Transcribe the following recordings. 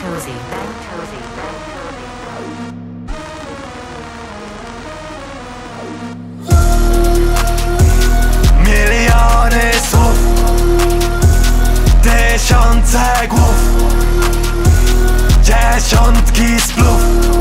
Tozy. Miliony słów Tysiące głów Dziesiątki splów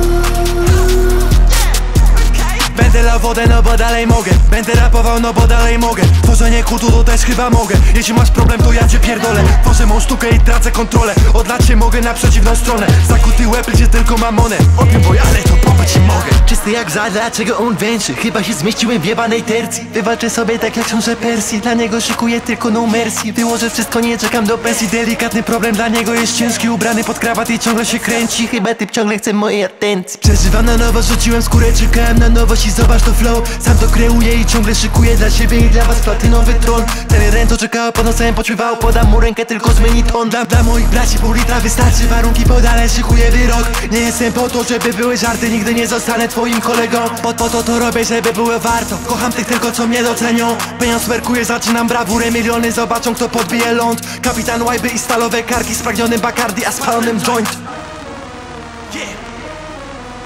wodę, no bo dalej mogę. Będę rapował, no bo dalej mogę. Tworzenie to też chyba mogę. Jeśli masz problem, to ja cię pierdolę. Tworzę mą sztukę i tracę kontrolę. Od lat się mogę na przeciwną stronę. Zakuty łeb, gdzie tylko mamonę Opium boj, ale to pobyć się mogę. Czysty jak za, dlaczego on węszy? Chyba się zmieściłem w jebanej tercji. Wywalczę sobie tak jak książę Persji Dla niego szykuję tylko no mercy. Wyłożę wszystko, nie czekam do pensji. Delikatny problem dla niego jest ciężki. Ubrany pod krawat i ciągle się kręci. Chyba typ ciągle chce mojej atencji. Przeżywam na nowo, rzuciłem skórę Czekałem na nowość i zobacz to flow. Sam to kreuję i ciągle szykuję Dla siebie i dla was platynowy tron Ten co czekał, pod nosem poćpiewał Podam mu rękę, tylko zmieni ton. Dla, dla moich braci pół litra wystarczy. Warunki podane, szykuję wyrok. Nie jestem po to, żeby były żarty. Nigdy nie zostanę twoim kolegą. Po, po to to robię, żeby było warto. Kocham tych tylko, co mnie docenią. Pieniądz werkuję, zaczynam brawurę. Miliony zobaczą, kto podbije ląd. Kapitan Łajby i stalowe karki Spragnionym Bacardi, a spalonym joint.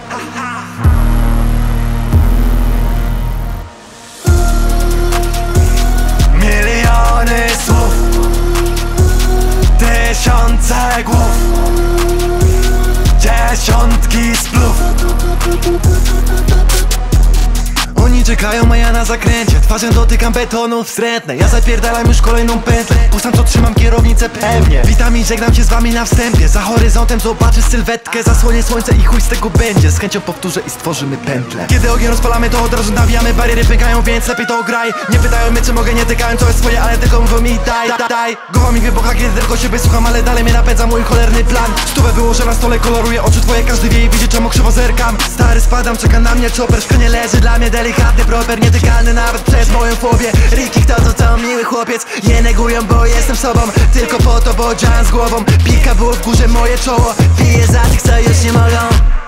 Miliony Dziesiątki splów Oni czekają, a ja na zakręcie. Twarzą dotykam betonu wstrętne. Ja zapierdalam już kolejną pętlę. Puszczam co trzymam kierownicę pewnie. Witam i żegnam się z wami na wstępie. Za horyzontem zobaczysz sylwetkę. Zasłonię słońce i chuj z tego będzie. Z chęcią powtórzę i stworzymy pętlę. Kiedy ogień rozpalamy to od razu nawijamy. Bariery pękają, więc lepiej to graj Nie pytają mnie czy mogę, nie tykają co jest swoje Ale tylko mówią mi daj, daj, daj. Głowa mi wybucha, kiedy tylko siebie słucham Ale dalej mnie napędza mój cholerny plan. Stówę wyłożę na stole, koloruję oczy twoje Każdy wie i widzi czemu krzywo zerkam. Stary spadam, czeka na mnie chopper Szkonie leży. Dla mnie delikatny proper Nietykalny nawet przez moją fobię. Ricky kto to co miły chłopiec? Nie negują, bo jestem sobą. Tylko po to, bo działem z głową. Pika było w górze moje czoło. Piję za tych, co już nie mogą